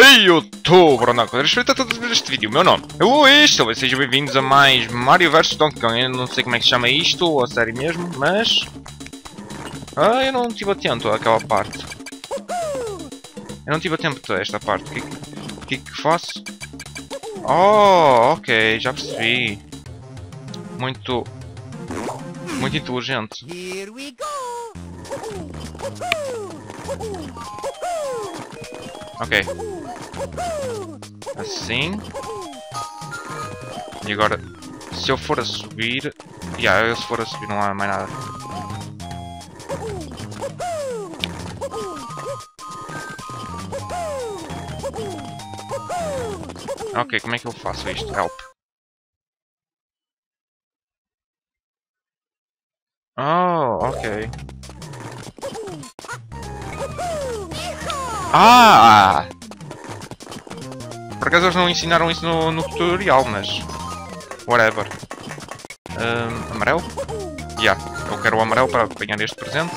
YouTube, Ronaldo Quadras, feito a todos este vídeo, meu nome é Luís, sejam bem-vindos a mais Mario vs Donkey Kong, eu não sei como é que se chama isto, ou a série mesmo, mas... Ah, eu não estive atento àquela parte. Eu não estive atento a esta parte, o que, o que é que faço? Oh, ok, já percebi. Muito... Muito inteligente. Here we go. Ok. Assim. E agora, se eu for a subir... Yeah, eu se for a subir não há mais nada. Ok, como é que eu faço isto? Help. Oh, ok. Ah! Por acaso eles não ensinaram isso no, no tutorial, mas... Whatever. Um, amarelo? Yeah, eu quero o amarelo para ganhar este presente.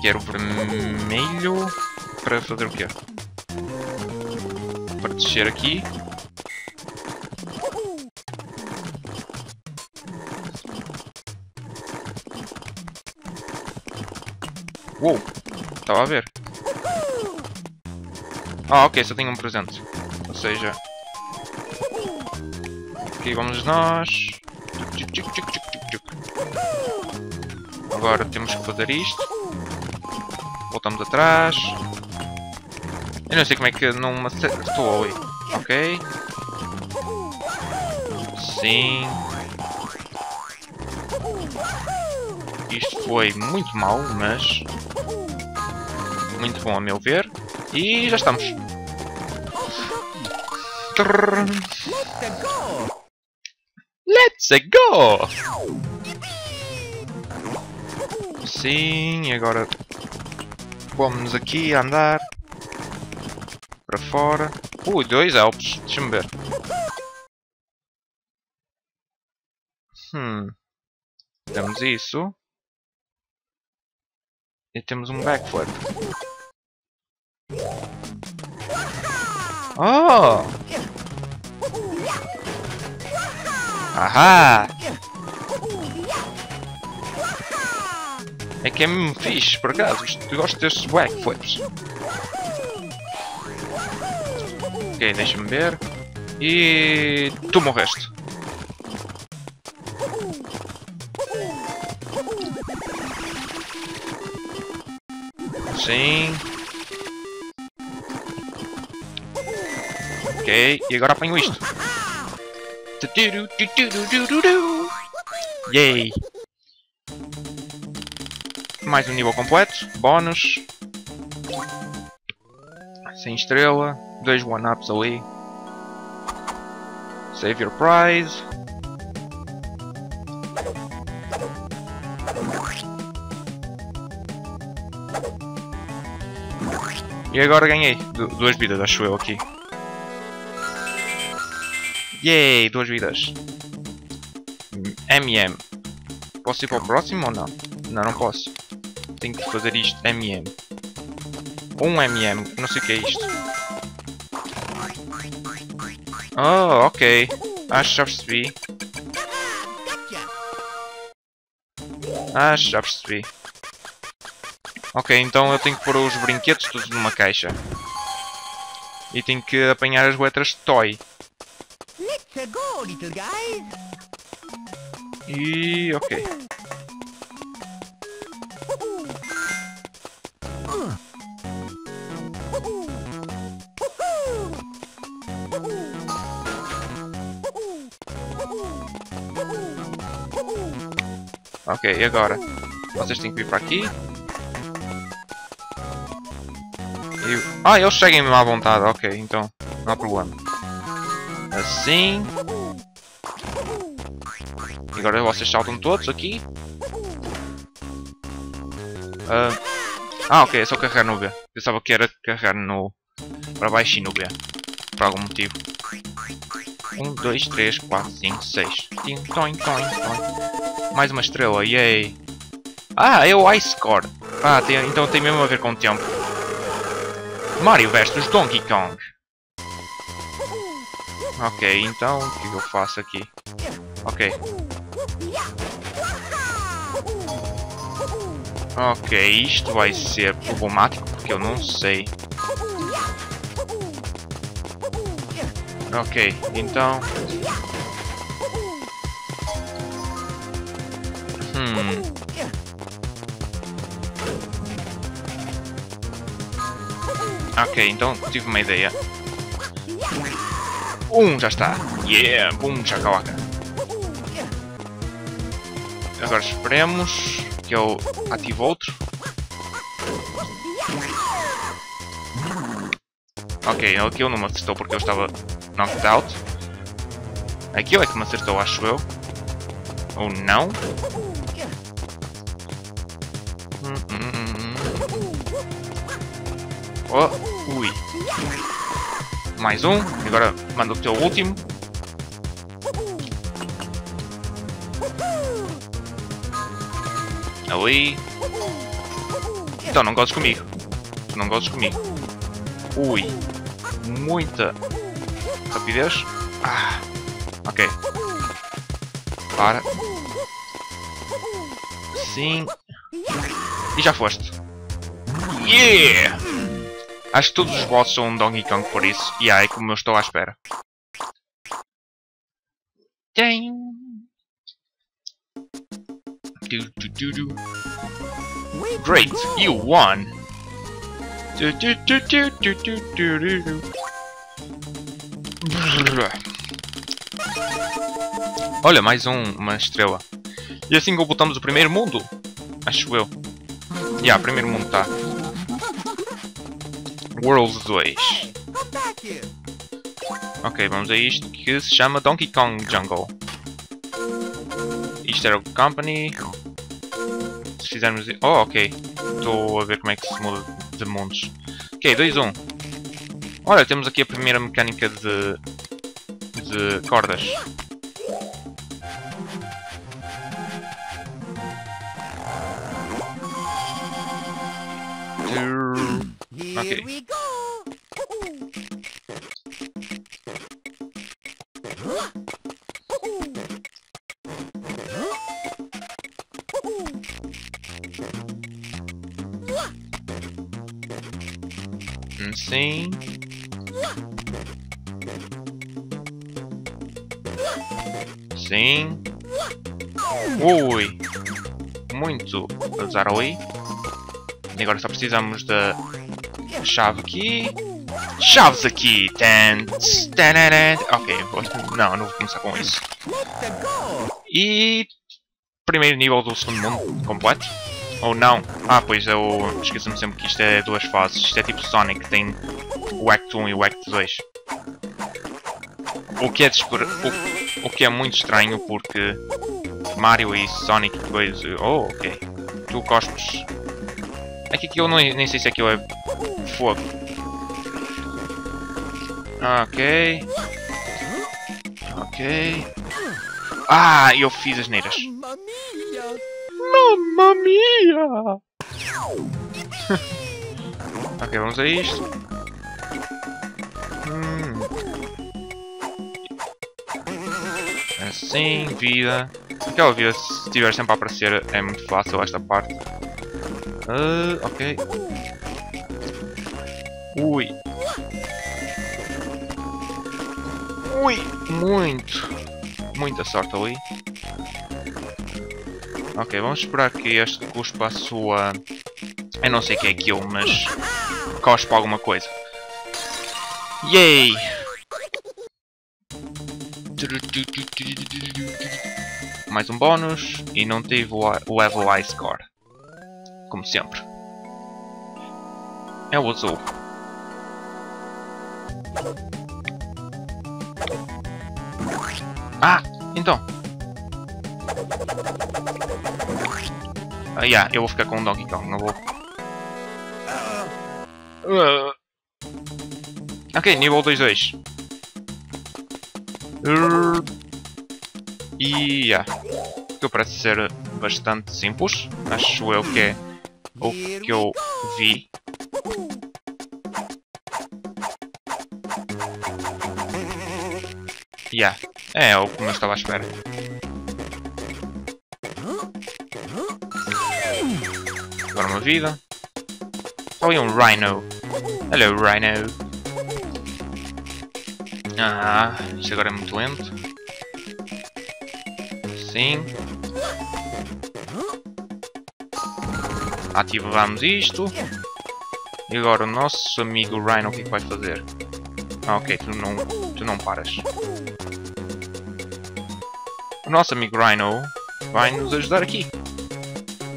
Quero vermelho... Para fazer o quê? Para descer aqui. Uou! Estava a ver. Ah, ok, só tenho um presente. Ou seja... Aqui vamos nós. Agora temos que fazer isto. Voltamos atrás. Eu não sei como é que não me estou ali. Ok. Sim. Isto foi muito mal, mas muito bom a meu ver. E já estamos. Let's go! Sim, agora vamos aqui a andar para fora. Ui, dois Alpes, deixa-me ver. Hum. Temos isso. E temos um backflip. Oh! Ahá! É que é fixe, por acaso. Gosto destes backflips. Ok, deixa-me ver. E... Tu morreste. Sim. E agora apanho isto. Yay! Mais um nível completo. Bónus. Sem estrela. Dois one-ups ali. Save your prize. E agora ganhei du duas vidas, acho eu aqui. Yay, duas vidas. MM. Posso ir para o próximo ou não? Não, não posso. Tenho que fazer isto MM. Um MM, não sei o que é isto. Oh, ok. Acho que já percebi. Acho que já percebi. Ok, então eu tenho que pôr os brinquedos todos numa caixa. E tenho que apanhar as letras Toy. Little guy. E... ok. Ok, e agora? Vocês têm que vir para aqui. Ah, eles seguem mesmo à vontade. Ok, então não há problema. Assim. Vocês saltam todos aqui. Uh... Ah, ok, é só carregar no B. Pensava que era carregar no... para baixo e no B. Por algum motivo. 1, 2, 3, 4, 5, 6. Toin, toin, toin. Mais uma estrela, yay. Ah, é o Ice Core. Ah, tem, então tem mesmo a ver com o tempo. Mario vs Donkey Kong. Ok, então o que eu faço aqui? Ok. Ok, isto vai ser problemático porque eu não sei. Ok, então... Hum... Ok, então tive uma ideia. Um, já está. Yeah, boom, chacalaca. Agora esperemos que eu ative outro. Ok, aqui eu não me acertou porque eu estava knocked out. Aquilo é que me acertou, acho eu. Ou não? Hum, hum, hum, oh, ui. Mais um. Agora manda o teu último. Ali. Então, não gostes comigo. Não gostes comigo. Ui. Muita rapidez. Ah. Ok. Para. Sim. E já foste. Yeah! Acho que todos os bosses são um Donkey Kong por isso. E aí, como eu estou à espera. Tem do, do, do, do. Great, you won! Do, do, do, do, do, do, do, do. Olha, mais um, uma estrela. E assim completamos o primeiro mundo? Acho eu. E yeah, primeiro mundo tá. World 2. Ok, vamos a isto que se chama Donkey Kong Jungle. Isto era o Company. Se fizermos... Oh, ok. Estou a ver como é que se muda de mundos. Ok, 2, 1. Um. Olha, temos aqui a primeira mecânica de... de cordas. Here go. Sim. Ui. Muito azar ali. E agora só precisamos da chave aqui. Chaves aqui! Tan, tan, ok, não, não vou começar com isso. E... Primeiro nível do segundo mundo completo. Ou não? Ah, pois eu esqueço-me sempre que isto é duas fases. Isto é tipo Sonic, tem o Act 1 e o Act 2. O que é, o, o que é muito estranho porque Mario e Sonic depois... Oh, ok. Tu cospes... É que aquilo não, nem sei se aquilo é fogo. Ok. Ok. Ah, eu fiz as neiras. Mamma mia! ok, vamos a isto. Hum. Assim, vida. Aquela vida, se estiver sempre a aparecer, é muito fácil esta parte. Uh, ok. Ui. Ui, muito. Muita sorte ali. Ok, vamos esperar que este cuspa a sua... Eu não sei o que é aquilo, mas... Cospa alguma coisa. Yay! Mais um bónus. E não tive o level high score. Como sempre. É o azul. Ah, então. Ah, yeah, eu vou ficar com o Donkey Kong, não vou... Uh... Ok, nível 2-2. Uh... E... Yeah. Que parece ser bastante simples. Acho eu que é o que eu vi. Yeah. É, é o que eu estava à espera. Agora uma vida. Ali um Rhino. Hello, Rhino. Ah, isto agora é muito lento. Sim. Ativamos isto. E agora o nosso amigo Rhino o que é que vai fazer? Ah, ok, tu não, tu não paras. O nosso amigo Rhino vai nos ajudar aqui.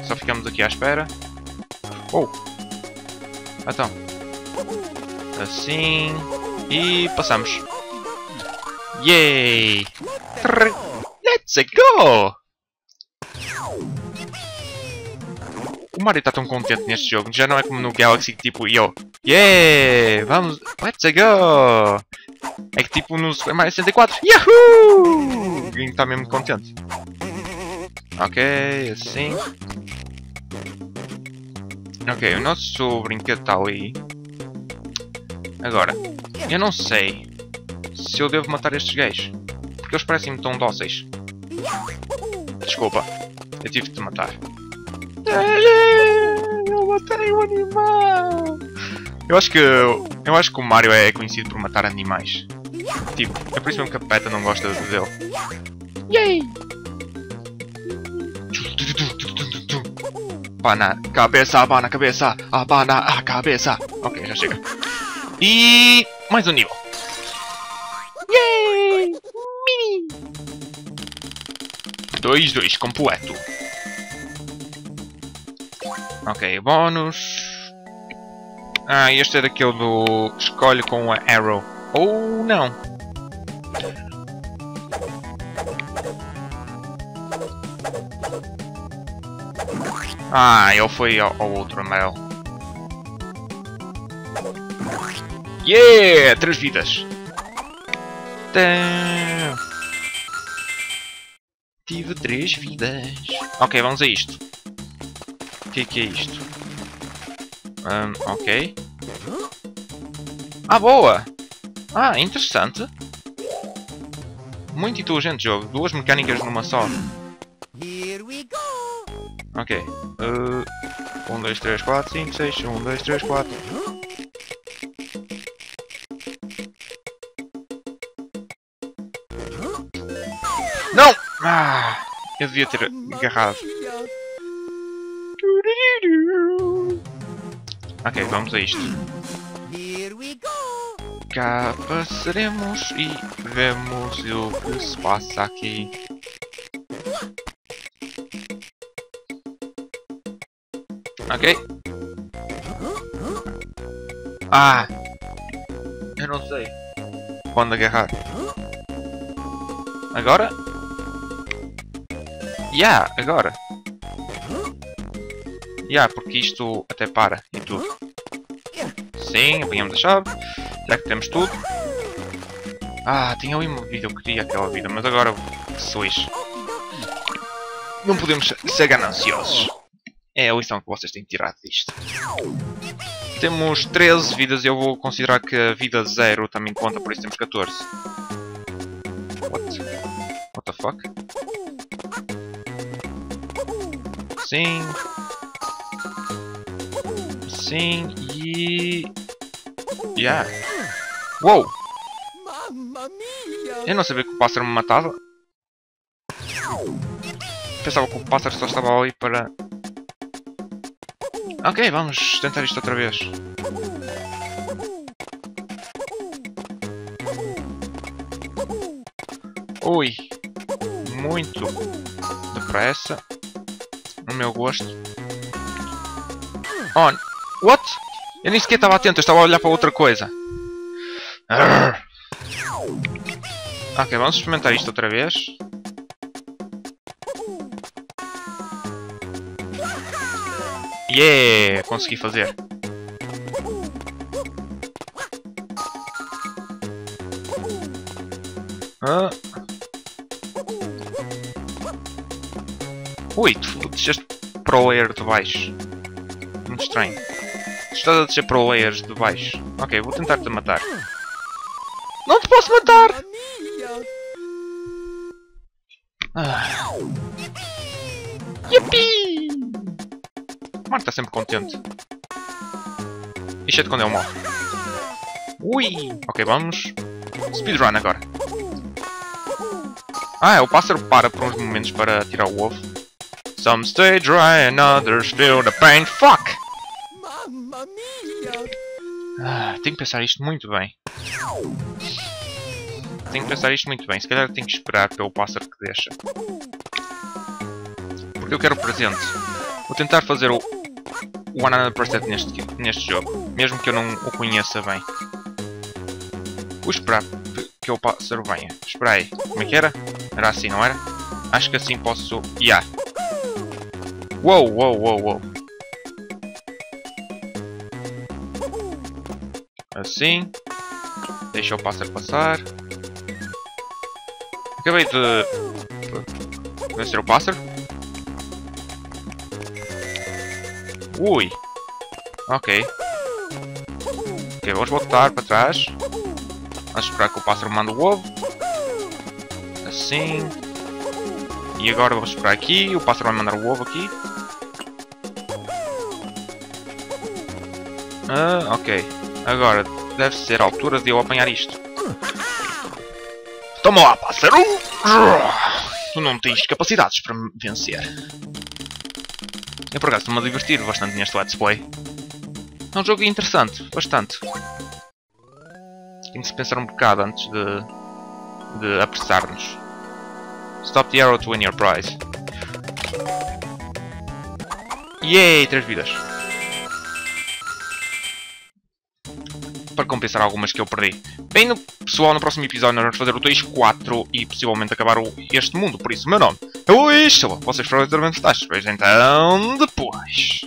Só ficamos aqui à espera. Oh! Então. Assim. E passamos. Yay! Let's go! O Mario está tão contente neste jogo, já não é como no Galaxy tipo, yo, yeah, vamos, let's go! É que tipo no Super Mario 64, yahoo! O está mesmo contente. Ok, assim. Ok, o nosso brinquedo está ali. Agora, eu não sei se eu devo matar estes gays. Porque eles parecem-me tão dóceis. Desculpa, eu tive de te matar. Eu matei o animal! Eu acho que. Eu acho que o Mario é conhecido por matar animais. Tipo, é por isso mesmo que a Peta não gosta dele. Yay! Abana, cabeça, abana, cabeça, a cabeça. Ok, já chega. E mais um nível. Yay! Mini! 2-2 completo. Ok, bónus. Ah, este é daquele do escolhe com a arrow. Ou não. Ah, ele foi ao, ao outro amarelo. Yeah! Três vidas. Tã. Tive três vidas. Ok, vamos a isto. O que, que é isto? Um, ok. Ah, boa! Ah, interessante. Muito inteligente jogo. Duas mecânicas numa só. Ok. Uh, 1, 2, 3, 4, 5, 6. 1, 2, 3, 4. Não! Ah, eu devia ter agarrado. Ok, vamos a isto. Cá passaremos e vemos o que se passa aqui. Ok. Ah! Eu não sei. Quando agarrar. Agora? Yeah, agora. Yeah, porque isto até para e tudo. Sim, apanhamos a chave. Já que temos tudo. Ah, tinha ali uma vida, eu queria aquela vida, mas agora que sois. Não podemos ser gananciosos. É a lição que vocês têm tirado disto. Temos 13 vidas e eu vou considerar que a vida 0 também conta, por isso temos 14. What? What the fuck? Sim. Sim e... Yeah. Mia. Eu não sabia que o pássaro me matava. Pensava que o pássaro só estava ali para... Ok, vamos tentar isto outra vez. Ui. Muito depressa. No meu gosto. On. What? Eu nem sequer estava atento, eu estava a olhar para outra coisa. Arrgh. Ok, vamos experimentar isto outra vez. Yeah! Consegui fazer. Ah. Ui, tu desceste para o layer de baixo. Muito estranho. Estás a descer para o layers de baixo. Ok, vou tentar te matar. Não te posso matar! Ah. Yippee! Está sempre contente. Isto é de quando ele morre. Ui! Ok, vamos. Speedrun agora. Ah, é, o pássaro para por uns momentos para tirar o ovo. Some stay dry and others feel the pain. Fuck! Ah, tenho que pensar isto muito bem. Tenho que pensar isto muito bem. Se calhar tenho que esperar pelo pássaro que deixa. Porque eu quero o presente. Vou tentar fazer o 100% neste, neste jogo. Mesmo que eu não o conheça bem. Vou esperar que o pássaro venha. Espera aí. Como é que era? Era assim, não era? Acho que assim posso... Yeah. Uou, uou, uou, uou. Assim. Deixa o pássaro passar. Acabei de... Vencer o pássaro. Ui. Ok. Ok, vamos voltar para trás. Vamos esperar que o pássaro mande o ovo. Assim. E agora vamos esperar aqui. O pássaro vai mandar o ovo aqui. Ah, ok. Agora deve ser a altura de eu apanhar isto. Toma lá, pássaro! Tu não tens capacidades para me vencer. Eu por acaso estou-me a divertir bastante neste Let's Play. É um jogo interessante, bastante. Que se pensar um bocado antes de, de apressar-nos. Stop the arrow to win your prize. Yay! Três vidas. Para compensar algumas que eu perdi. Bem, no, pessoal, no próximo episódio nós vamos fazer o 2, 4 e possivelmente acabar o, este mundo. Por isso, meu nome é o Ishtala. Vocês foram fantásticos. Vejo então depois.